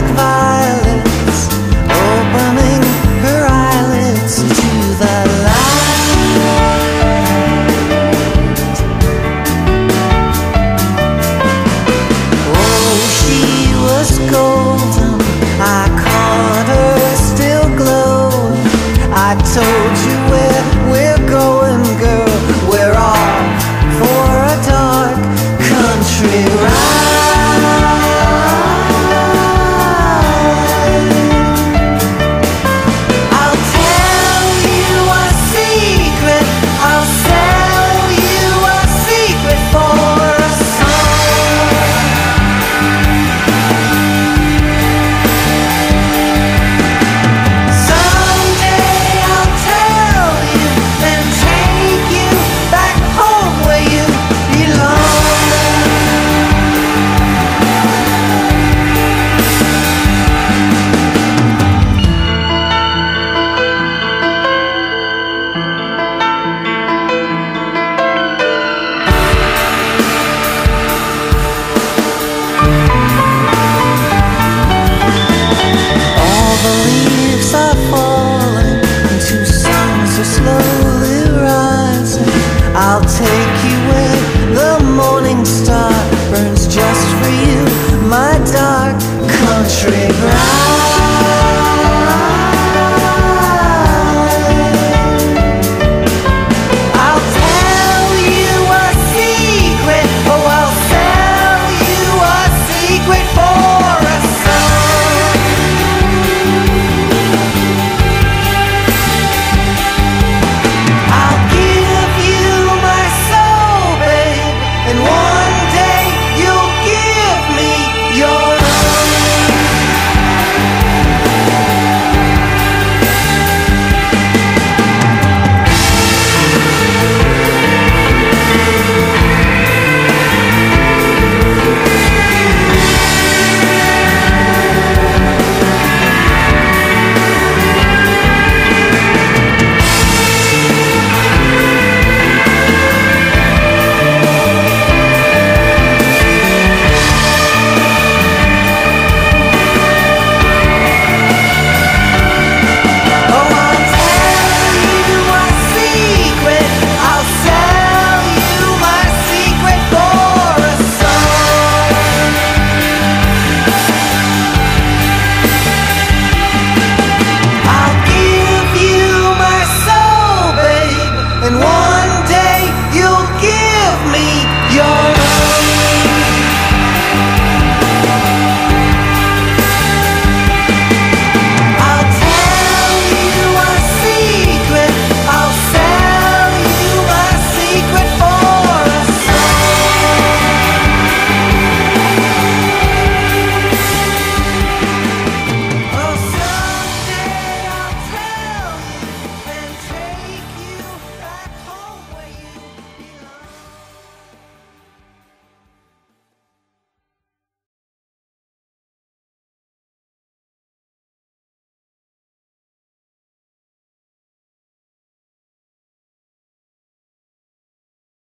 like mine